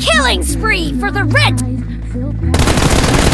killing spree for the red!